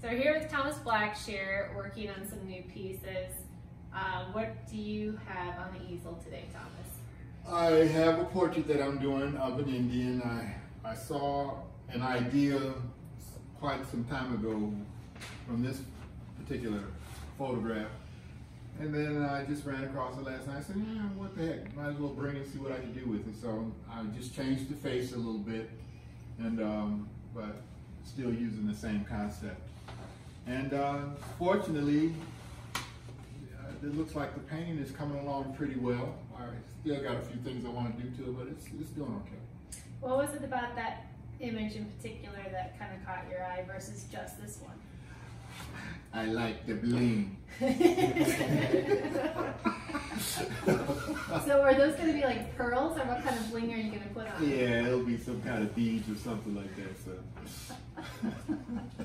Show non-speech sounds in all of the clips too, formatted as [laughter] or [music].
So here with Thomas Blackshear working on some new pieces. Um, what do you have on the easel today, Thomas? I have a portrait that I'm doing of an Indian. I, I saw an idea quite some time ago from this particular photograph. And then I just ran across it last night. I said, yeah, what the heck? Might as well bring it and see what I can do with it. So I just changed the face a little bit, and um, but still using the same concept. And uh, fortunately, uh, it looks like the painting is coming along pretty well. I still got a few things I want to do to it, but it's, it's doing okay. What was it about that image in particular that kind of caught your eye versus just this one? I like the bling. [laughs] [laughs] so are those going to be like pearls or what kind of bling are you going to put on? Yeah, it'll be some kind of beads or something like that. So. [laughs]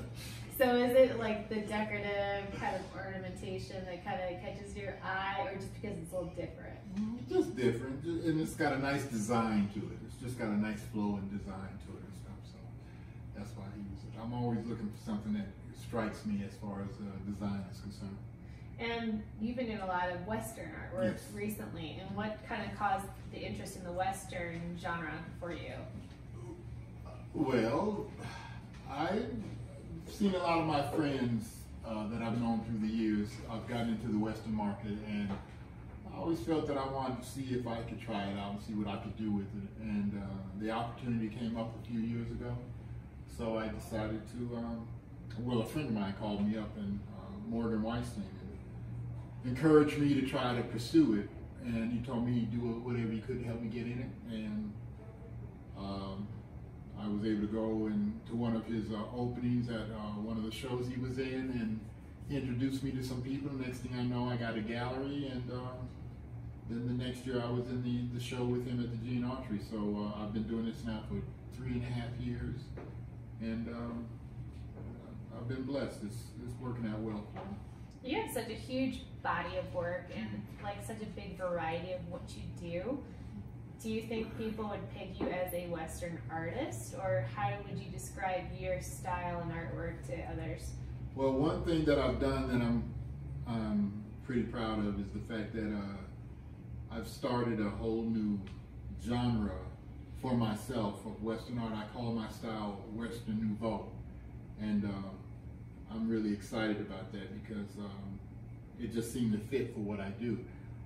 so is it like the decorative kind of ornamentation that kind of catches your eye or just because it's a little different? Just different. And it's got a nice design to it. It's just got a nice flow and design to it and stuff. So that's why I use it. I'm always looking for something that strikes me as far as uh, design is concerned. And you've been doing a lot of Western artwork yes. recently. And what kind of caused the interest in the Western genre for you? Well, I've seen a lot of my friends uh, that I've known through the years. I've gotten into the Western market and I always felt that I wanted to see if I could try it out and see what I could do with it. And uh, the opportunity came up a few years ago. So I decided to, um, well, a friend of mine called me up and uh, Morgan Weistling encouraged me to try to pursue it. And he told me he'd do whatever he could to help me get in it. And um, I was able to go into one of his uh, openings at uh, one of the shows he was in. And he introduced me to some people. Next thing I know, I got a gallery. And um, then the next year, I was in the, the show with him at the Gene Autry. So uh, I've been doing this now for three and a half years. And um, I've been blessed. It's, it's working out well for me. You have such a huge body of work and like such a big variety of what you do. Do you think people would pick you as a Western artist, or how would you describe your style and artwork to others? Well, one thing that I've done that I'm I'm pretty proud of is the fact that uh, I've started a whole new genre for myself of Western art. I call my style Western Nouveau, and uh, I'm really excited about that because um, it just seemed to fit for what I do.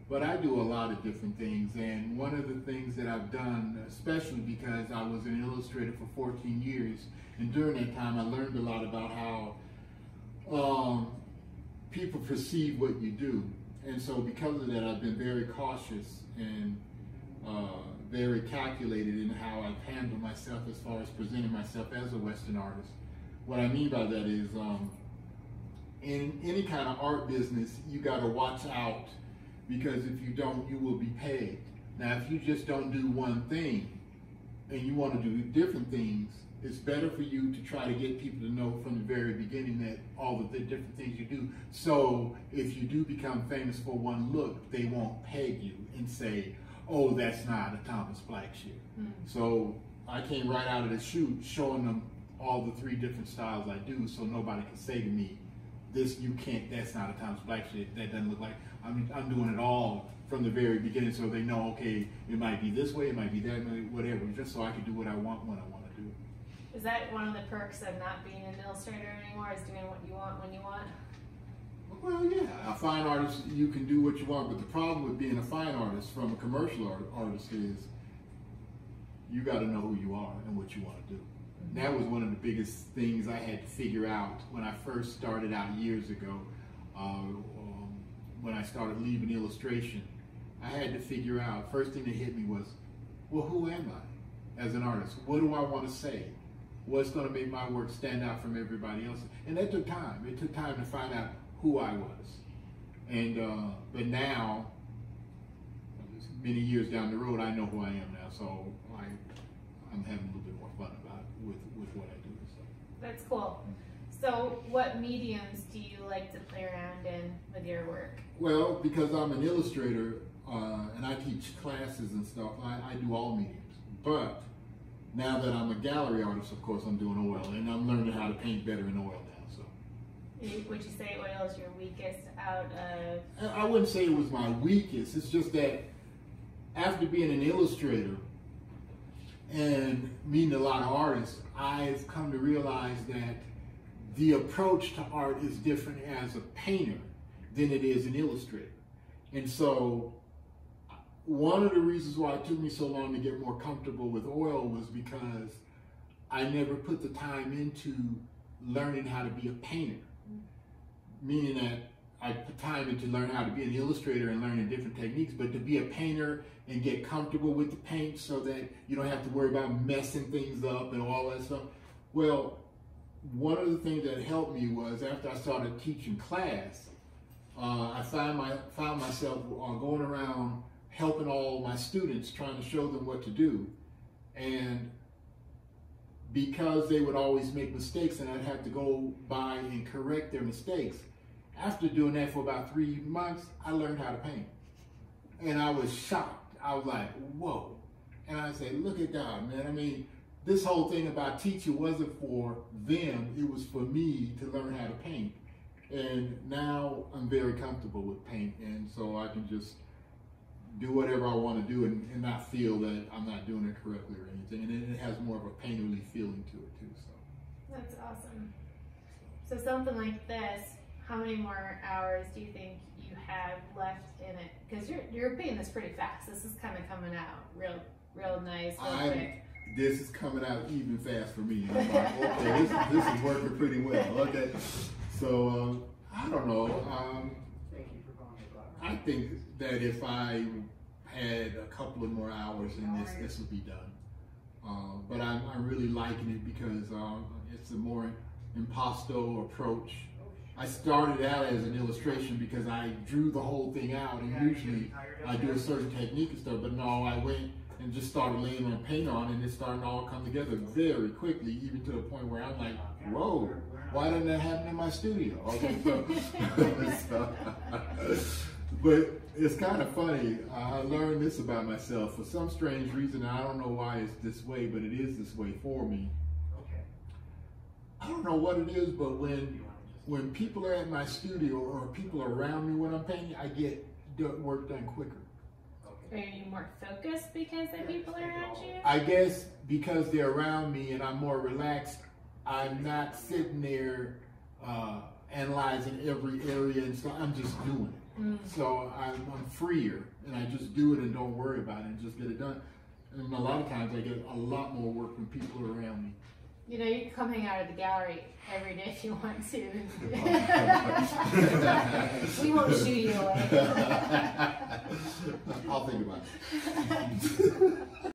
But I do a lot of different things, and one of the things that I've done, especially because I was an illustrator for 14 years, and during that time I learned a lot about how um, people perceive what you do. And so because of that, I've been very cautious and uh, very calculated in how I've handled myself as far as presenting myself as a Western artist. What I mean by that is, um, in any kind of art business, you got to watch out because if you don't, you will be paid. Now, if you just don't do one thing and you want to do different things, it's better for you to try to get people to know from the very beginning that all of the different things you do. So if you do become famous for one look, they won't peg you and say, oh, that's not a Thomas Blackshear. Mm -hmm. So I came right out of the chute showing them all the three different styles I do so nobody can say to me, this you can't, that's not a Thomas Blackshear, that doesn't look like, I mean, I'm doing it all from the very beginning so they know, okay, it might be this way, it might be that way, whatever, just so I can do what I want when I want to do it. Is that one of the perks of not being an illustrator anymore, is doing what you want when you want? Well, yeah, a fine artist, you can do what you want, but the problem with being a fine artist from a commercial art, artist is you got to know who you are and what you want to do that was one of the biggest things I had to figure out when I first started out years ago. Uh, um, when I started leaving illustration, I had to figure out, first thing that hit me was, well, who am I as an artist? What do I want to say? What's going to make my work stand out from everybody else? And that took time. It took time to find out who I was. And, uh, but now, many years down the road, I know who I am now. So I, I'm having a little bit more fun about with, with what I do. So. That's cool. So what mediums do you like to play around in with your work? Well, because I'm an illustrator uh, and I teach classes and stuff, I, I do all mediums. But now that I'm a gallery artist, of course, I'm doing oil and I'm learning how to paint better in oil now. So Would you say oil is your weakest out of? I wouldn't say it was my weakest. It's just that after being an illustrator and meeting a lot of artists, I've come to realize that the approach to art is different as a painter than it is an illustrator. And so one of the reasons why it took me so long to get more comfortable with oil was because I never put the time into learning how to be a painter. Mm-hmm. Meaning that I put time into learn how to be an illustrator and learning different techniques, but to be a painter and get comfortable with the paint so that you don't have to worry about messing things up and all that stuff. Well, one of the things that helped me was after I started teaching class, uh, I found my found myself uh, going around helping all my students, trying to show them what to do, and because they would always make mistakes and I'd have to go by and correct their mistakes. After doing that for about three months, I learned how to paint. And I was shocked. I was like, whoa. And I said, look at God, man. I mean, this whole thing about teaching wasn't for them, it was for me to learn how to paint. And now I'm very comfortable with paint, and so I can just do whatever I want to do and, and not feel that I'm not doing it correctly or anything. And it, has more of a painterly feeling to it too. So That's awesome. So something like this, how many more hours do you think you have left in it? Because you're you're painting this pretty fast. This is kind of coming out real real nice, real I'm- quick. this is coming out even fast for me. I'm like, okay, this, this is working pretty well. Okay, so um, I don't know. Um, Thank you for calling the. I think that if I had a couple of more hours in this, this would be done. Uh, but I'm, I'm really liking it because um, it's a more impasto approach. I started out as an illustration because I drew the whole thing out, and usually I do a certain technique and stuff. But no, I went and just started laying on paint on, and it's starting to all come together very quickly, even to the point where I'm like, whoa, why didn't that happen in my studio? [laughs] Okay, so, so- [laughs] but it's kind of funny. I learned this about myself for some strange reason. I don't know why it's this way, but it is this way for me. Okay. I don't know what it is, but when You want to just. when people are at my studio or people around me when I'm painting, I get work done quicker. Okay. Are you more focused because the people are around you? I guess because they're around me and I'm more relaxed, I'm not sitting there uh, analyzing every area and so I'm just doing it. Mm. So I'm, I'm freer and I just do it and don't worry about it and just get it done. And a lot of times I get a lot more work when people are around me. You know, you can come hang out at the gallery every day if you want to. [laughs] we won't shoo you away. I'll think about it. [laughs]